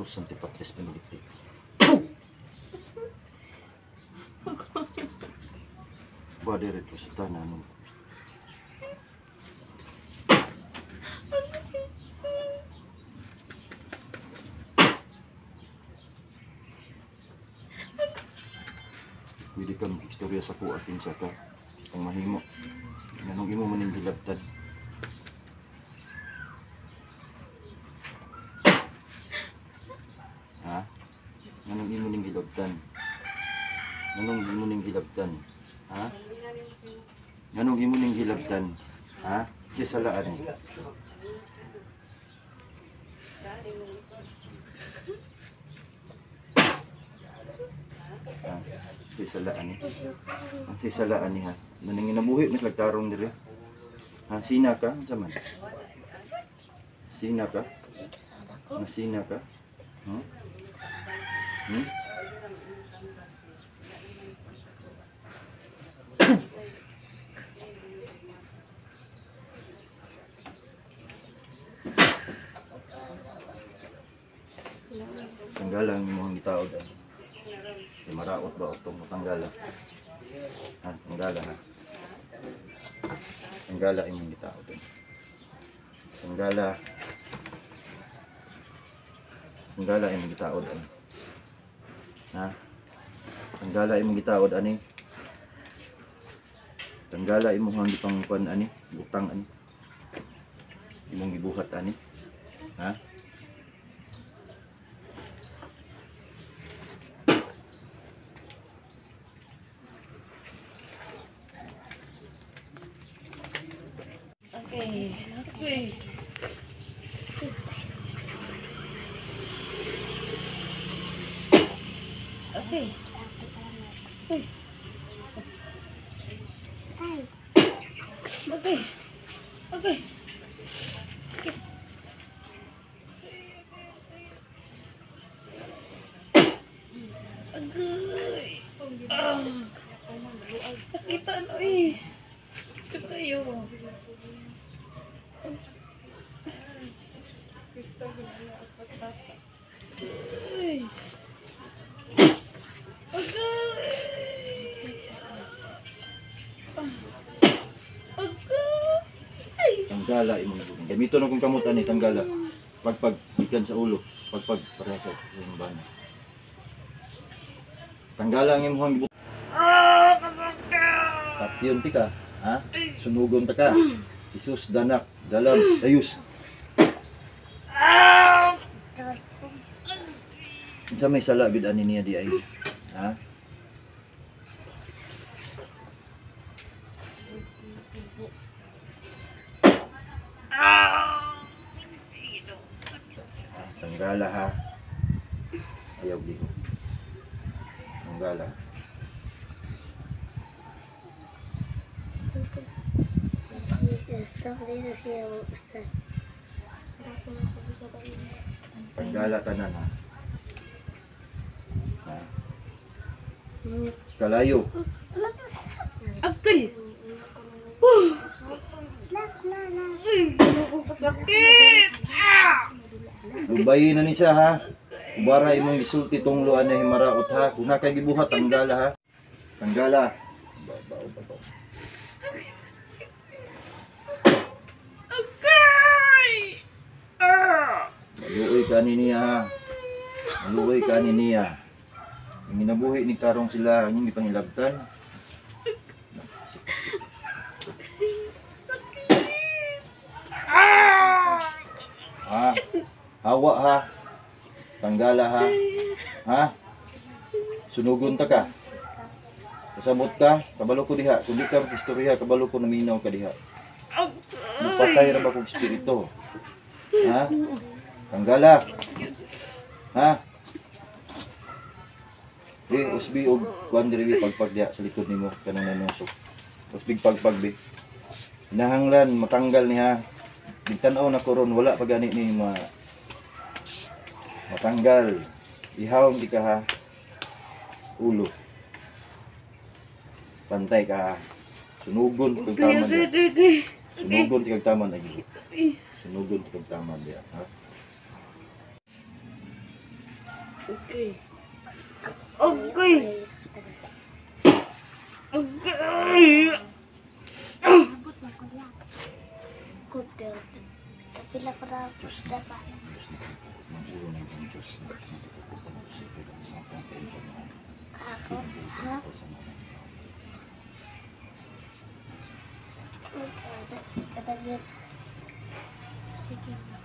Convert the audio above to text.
Cruz Antipatris Benedicti. Father, ito sa tanan mo. Pwede ka mag-istorya sa kuatin sa ka. Ang mahimo. Ganong imo maning gilabtad. Ha? Ganong imo ning gilabtan? Ganong imo ning gilabtan? Ha? Ganong imo ning gilabtan? Ha? Siya sa laan. Ha? Siya sa laan. Ang siya sa laan ni ha. Manang inabuhi mas nagtarong diri. Ha? Sina ka? Sa man? Sina ka? Masina ka? Hmm? Hmm? Tanggala ang imong gitaod. Di maraot ba otong tanggala? Ha, tanggala ha. Tanggala imong gitaod. Tanggala. Tanggala imong gitaod ani. Ha? Tanggala imong gitaod ani. Tanggala imong hang gipang kuan ani, butang ani. Imong gibuhat ani. Ha? Okay. Okay. Okay. Okay. Okay. Okay. Agoy. Ah. Nakita ano eh. Ito kayo. Ay. Tanggala imong gibuhat. Gamito na kung kamot ani tanggala. Pagpag ikan sa ulo, pagpag para sa imong bana. Tanggala ang imong gibuhat. Ah. Patyon ti ka, ha? Sunugon ta ka. Isus danak dalam ayus. Ah. Sa may sala gid ani niya di ay. Ha? Tanggala ha. Ayaw di. Tanggala. Stop dito siya ustad. Tanggala tanan ha. Kalayo. Agay. Last na na. Ay, kasakit. Ah. Lubayin na ni siya ha. Ubara imong gisulti tong luan na himaraot ha. Kung nakay gibuhat tanggala ha. Tanggala. Babaw babaw. Agay. Ah. Maluoy ka ni niya ha. Maluoy ka ni niya. Ang ginabuhi ni karong sila ang hindi pangilabtan. Ah. Ha? Hawa ha. Tanggala ha. Ha? Sunugon ta ka. Kasabot ka, kabalo ko diha. Kung di ka istorya, kabalo ko naminaw ka diha. Mupatay ra ba kong espiritu? Ha? Tanggala. Ha? Eh, usbi og kuan diri pagpag diha sa likod nimo kanang nanusok. Usbig pagpag bi. Hinahanglan matanggal niya. Bigtanaw na koron wala pa ni ma Matanggal. Ihaw di ka ha. Ulo. Pantay ka ha. Sunugon kag tama diya. Sunugon kag tama na gyud. Sunugon kag tama diya ha. Okay. Okay. Okay. Kapila para dapat ang ulo ng ang Diyos at matutukupan ang sipil at sa pagkain ka na ako ha? Katagir. Katagir.